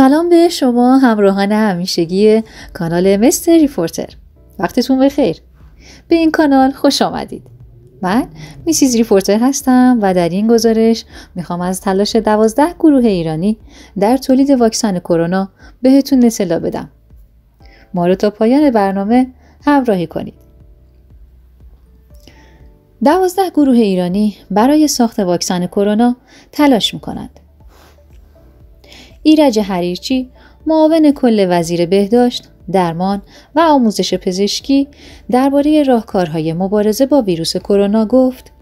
سلام به شما همراهان همیشگی کانال Mr. Reporter. وقتتون بخیر. به این کانال خوش آمدید. من Mrs. Reporter هستم و در این گزارش می‌خوام از تلاش دوازده گروه ایرانی در تولید واکسن کرونا بهتون اطلاع بدم. ما رو تا پایان برنامه همراهی کنید. دوازده گروه ایرانی برای ساخت واکسن کرونا تلاش می‌کنند. ایرج حریرچی معاون کل وزیر بهداشت درمان و آموزش پزشکی درباره راهکارهای مبارزه با ویروس کرونا گفت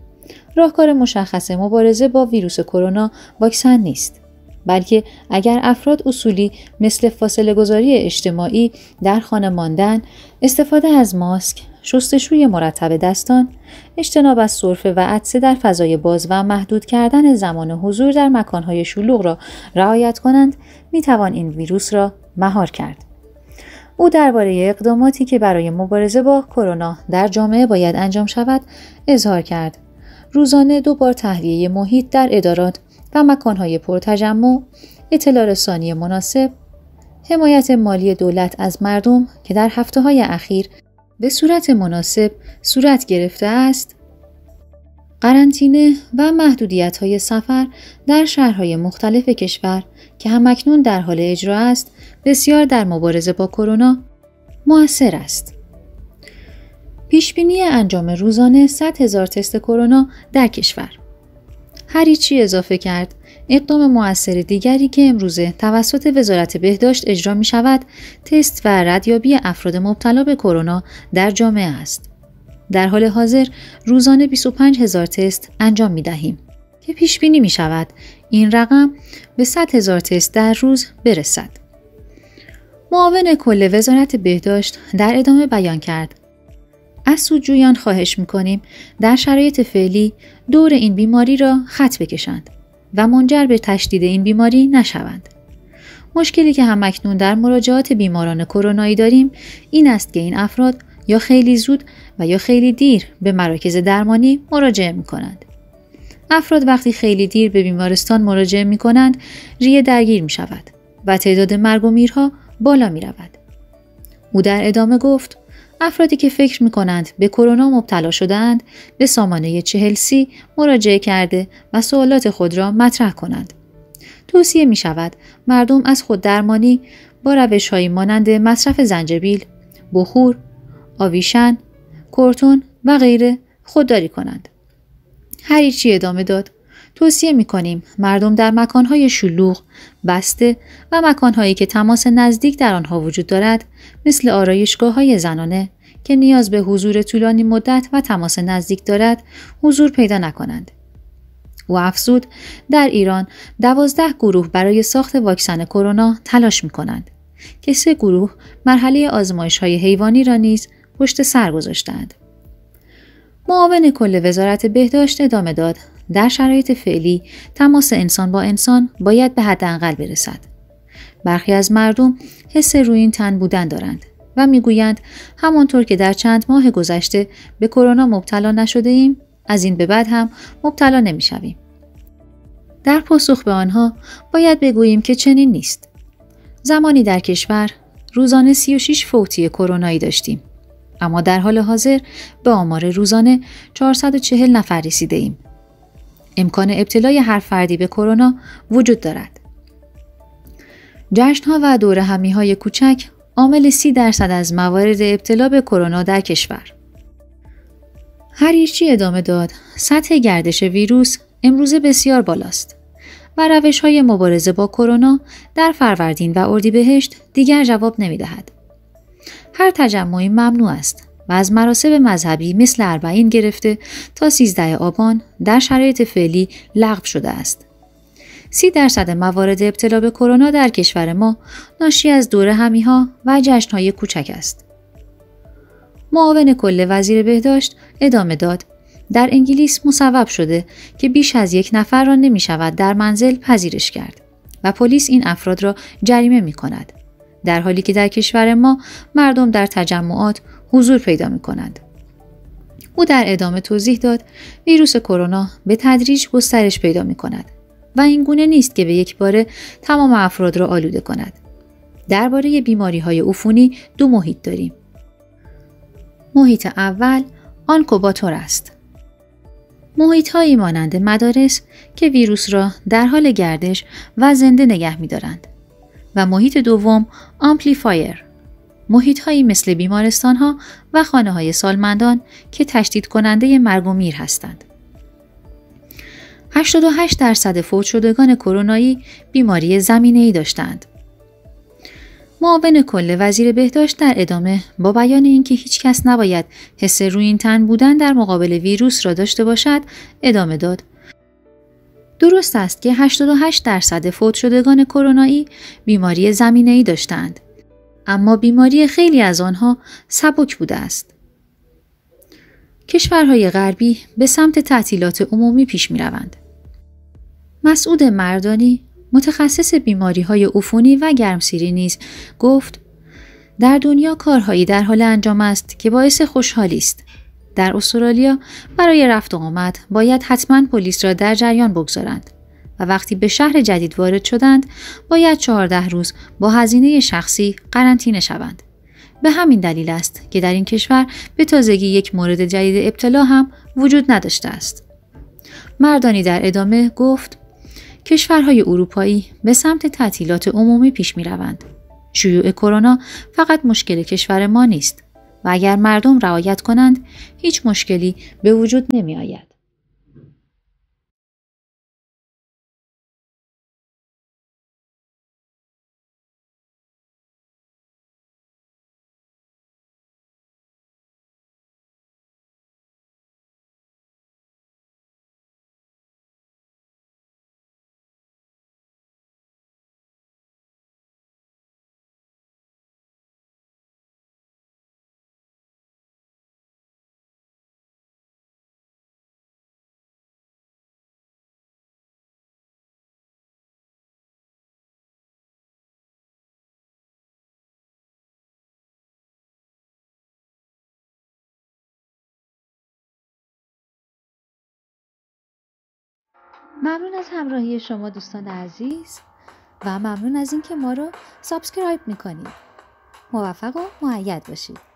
راهکار مشخص مبارزه با ویروس کرونا واکسن نیست بلکه اگر افراد اصولی مثل فاصله گذاری اجتماعی در خانه ماندن، استفاده از ماسک، شستشوی مرتب دستان، اجتناب از سرفه و عدسه در فضای باز و محدود کردن زمان حضور در مکانهای شلوغ را رعایت کنند، می توان این ویروس را مهار کرد. او درباره اقداماتی که برای مبارزه با کرونا در جامعه باید انجام شود اظهار کرد. روزانه دو بار تهویه محیط در ادارات و مکانهای پرتجمع، اطلاع رسانی مناسب، حمایت مالی دولت از مردم که در هفته های اخیر به صورت مناسب صورت گرفته است، قرنطینه و محدودیت های سفر در شهرهای مختلف کشور که همکنون در حال اجرا است، بسیار در مبارزه با کرونا موثر است. پیشبینی انجام روزانه 100 هزار تست کرونا در کشور هریچی اضافه کرد اقدام موثر دیگری که امروزه توسط وزارت بهداشت اجرا می شود تست و ردیابی افراد مبتلا به کرونا در جامعه است. در حال حاضر روزانه 25 هزار تست انجام می دهیم که پیش بینی می شود این رقم به 100 هزار تست در روز برسد. معاون کل وزارت بهداشت در ادامه بیان کرد از سودجویان خواهش می‌کنیم در شرایط فعلی دور این بیماری را خط بکشند و منجر به تشدید این بیماری نشوند. مشکلی که هم اکنون در مراجعات بیماران کرونایی داریم این است که این افراد یا خیلی زود و یا خیلی دیر به مراکز درمانی مراجعه می کنند. افراد وقتی خیلی دیر به بیمارستان مراجعه می کنند ریه درگیر می شود و تعداد مرگ و میرها بالا می رود. او در ادامه گفت افرادی که فکر می کنند به کرونا مبتلا شدند به سامانه چهل سی مراجعه کرده و سوالات خود را مطرح کنند. توصیه می شود مردم از خود درمانی با روش های مانند مصرف زنجبیل، بخور، آویشن، کورتون و غیره خودداری کنند. هریچی ادامه داد توصیه می کنیم مردم در مکانهای شلوغ، بسته و مکانهایی که تماس نزدیک در آنها وجود دارد مثل آرایشگاه های زنانه که نیاز به حضور طولانی مدت و تماس نزدیک دارد حضور پیدا نکنند. و افزود در ایران دوازده گروه برای ساخت واکسن کرونا تلاش می کنند که سه گروه مرحله آزمایش های حیوانی را نیز پشت سر گذاشتند. معاون کل وزارت بهداشت ادامه داد در شرایط فعلی تماس انسان با انسان باید به حداقل برسد. برخی از مردم حس روی این تن بودن دارند و می‌گویند همانطور که در چند ماه گذشته به کرونا مبتلا نشده ایم از این به بعد هم مبتلا نمی‌شویم. در پاسخ به آنها باید بگوییم که چنین نیست. زمانی در کشور روزانه 36 فوتی کرونایی داشتیم. اما در حال حاضر به آمار روزانه 440 نفر رسیده ایم امکان ابتلای هر فردی به کرونا وجود دارد. جشنها و دور همی های کوچک عامل سی درصد از موارد ابتلا به کرونا در کشور. هریچی ادامه داد سطح گردش ویروس امروزه بسیار بالاست و روش های مبارزه با کرونا در فروردین و اردیبهشت دیگر جواب نمی دهد. هر تجمعی ممنوع است و از مراسم مذهبی مثل اربعین گرفته تا 13 آبان در شرایط فعلی لغو شده است. سی درصد موارد ابتلا به کرونا در کشور ما ناشی از دور همی ها و جشن های کوچک است. معاون کل وزیر بهداشت ادامه داد در انگلیس مصوب شده که بیش از یک نفر را نمی شود در منزل پذیرش کرد و پلیس این افراد را جریمه می کند. در حالی که در کشور ما مردم در تجمعات حضور پیدا می کنند. او در ادامه توضیح داد ویروس کرونا به تدریج گسترش پیدا می کند و این گونه نیست که به یک باره تمام افراد را آلوده کند. درباره بیماری های عفونی دو محیط داریم. محیط اول انکوباتور است. محیط هایی مانند مدارس که ویروس را در حال گردش و زنده نگه می دارند. و محیط دوم amplifier محیط هایی مثل بیمارستان ها و خانه های سالمندان که تشدید کننده مرگ و میر هستند. 88 درصد فوت شدگان کرونایی بیماری زمینه ای داشتند. معاون کل وزیر بهداشت در ادامه با بیان اینکه هیچ کس نباید حس روی این تن بودن در مقابل ویروس را داشته باشد ادامه داد درست است که 88 درصد فوت شدگان کرونایی بیماری زمینه ای داشتند اما بیماری خیلی از آنها سبک بوده است کشورهای غربی به سمت تعطیلات عمومی پیش می روند. مسعود مردانی متخصص بیماری های عفونی و گرمسیری نیز گفت در دنیا کارهایی در حال انجام است که باعث خوشحالی است. در استرالیا برای رفت و آمد باید حتما پلیس را در جریان بگذارند و وقتی به شهر جدید وارد شدند باید چهارده روز با هزینه شخصی قرنطینه شوند. به همین دلیل است که در این کشور به تازگی یک مورد جدید ابتلا هم وجود نداشته است. مردانی در ادامه گفت کشورهای اروپایی به سمت تعطیلات عمومی پیش می روند. شیوع کرونا فقط مشکل کشور ما نیست و اگر مردم رعایت کنند هیچ مشکلی به وجود نمی آید. ممنون از همراهی شما دوستان عزیز و ممنون از اینکه ما رو سابسکرایب می‌کنید. موفق و معید باشید.